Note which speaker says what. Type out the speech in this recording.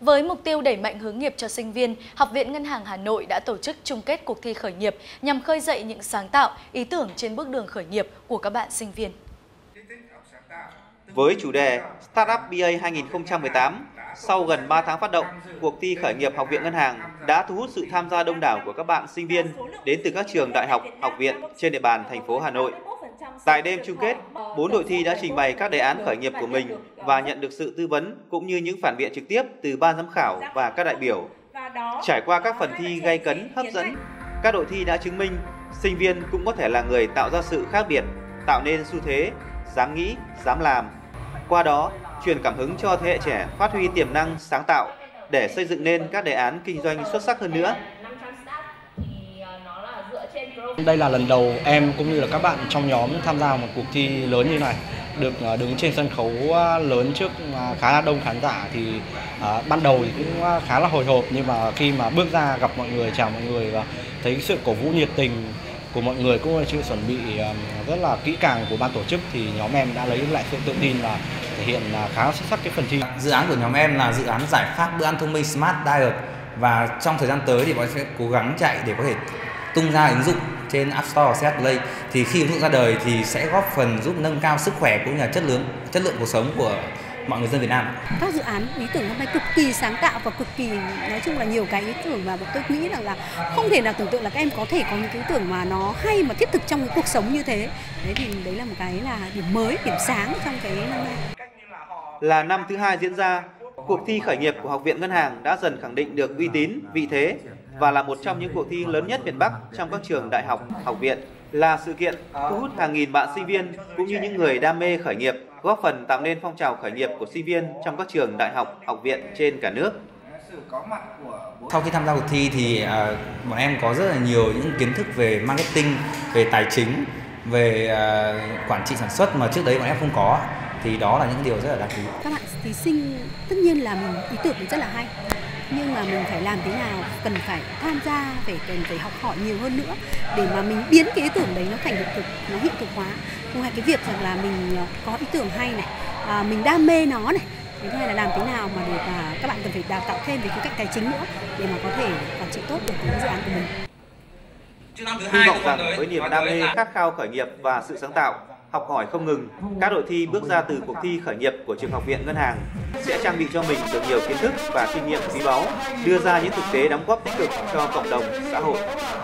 Speaker 1: Với mục tiêu đẩy mạnh hướng nghiệp cho sinh viên, Học viện Ngân hàng Hà Nội đã tổ chức chung kết cuộc thi khởi nghiệp nhằm khơi dậy những sáng tạo, ý tưởng trên bước đường khởi nghiệp của các bạn sinh viên.
Speaker 2: Với chủ đề Startup BA 2018, sau gần 3 tháng phát động, cuộc thi khởi nghiệp Học viện Ngân hàng đã thu hút sự tham gia đông đảo của các bạn sinh viên đến từ các trường đại học, học viện trên địa bàn thành phố Hà Nội. Tại đêm chung kết, bốn đội thi đã trình bày các đề án khởi nghiệp của mình và nhận được sự tư vấn cũng như những phản biện trực tiếp từ ban giám khảo và các đại biểu. Trải qua các phần thi gây cấn, hấp dẫn, các đội thi đã chứng minh sinh viên cũng có thể là người tạo ra sự khác biệt, tạo nên xu thế, dám nghĩ, dám làm. Qua đó, truyền cảm hứng cho thế hệ trẻ phát huy tiềm năng sáng tạo để xây dựng nên các đề án kinh doanh xuất sắc hơn nữa.
Speaker 3: Đây là lần đầu em cũng như là các bạn trong nhóm tham gia một cuộc thi lớn như này được à, đứng trên sân khấu à, lớn trước à, khá là đông khán giả thì uh, ban đầu thì cũng khá là hồi hộp nhưng mà khi mà bước ra gặp mọi người chào mọi người và thấy sự cổ vũ nhiệt tình của mọi người cũng là sự chuẩn bị rất là kỹ càng của ban tổ chức thì nhóm em đã lấy lại sự tự tin và thể hiện khá là xuất sắc cái phần thi.
Speaker 4: Dự án của nhóm em là dự án giải pháp bữa ăn thông minh Smart Diet và trong thời gian tới thì bọn em sẽ cố gắng chạy để có thể tung ra ứng dụng trên App Store và CH Play thì khi ứng dụng ra đời thì sẽ góp phần giúp nâng cao sức khỏe cũng như là chất lượng chất lượng cuộc sống của mọi người dân Việt Nam.
Speaker 5: Các dự án ý tưởng năm nay cực kỳ sáng tạo và cực kỳ nói chung là nhiều cái ý tưởng mà tôi nghĩ rằng là không thể nào tưởng tượng là các em có thể có những ý tưởng mà nó hay mà thiết thực trong cái cuộc sống như thế. Đấy thì đấy là một cái là điểm mới, điểm sáng trong cái năm nay.
Speaker 2: Là năm thứ hai diễn ra, cuộc thi khởi nghiệp của Học viện Ngân hàng đã dần khẳng định được uy tín, vị thế và là một trong những cuộc thi lớn nhất miền Bắc trong các trường đại học, học viện là sự kiện thu hút hàng nghìn bạn sinh viên cũng như những người đam mê khởi nghiệp, góp phần tạo nên phong trào khởi nghiệp của sinh viên trong các trường đại học, học viện trên cả nước.
Speaker 4: Sau khi tham gia cuộc thi thì uh, bọn em có rất là nhiều những kiến thức về marketing, về tài chính, về uh, quản trị sản xuất mà trước đấy bọn em không có thì đó là những điều rất là đáng quý.
Speaker 5: Các bạn thí sinh tất nhiên là mình ý tưởng rất là hay nhưng mà mình phải làm thế nào? Cần phải tham gia phải cần phải học hỏi nhiều hơn nữa để mà mình biến cái ý tưởng đấy nó thành hiện thực nó hiện thực hóa. Ngoài cái việc rằng là mình ờ, có ý tưởng hay này à, mình đam mê nó này. Thứ hai là làm thế nào mà để mà các bạn cần phải đào tạo thêm về cái cạnh tài chính nữa để mà có thể quản trị tốt được cái dự án của mình.
Speaker 2: Hy vọng rằng với niềm đam mê khát khao khởi nghiệp và sự sáng tạo học hỏi không ngừng, các đội thi bước ra từ cuộc thi khởi nghiệp của trường học viện ngân hàng sẽ trang bị cho mình được nhiều kiến thức và kinh nghiệm quý báu, đưa ra những thực tế đóng góp tích cực cho cộng đồng xã hội.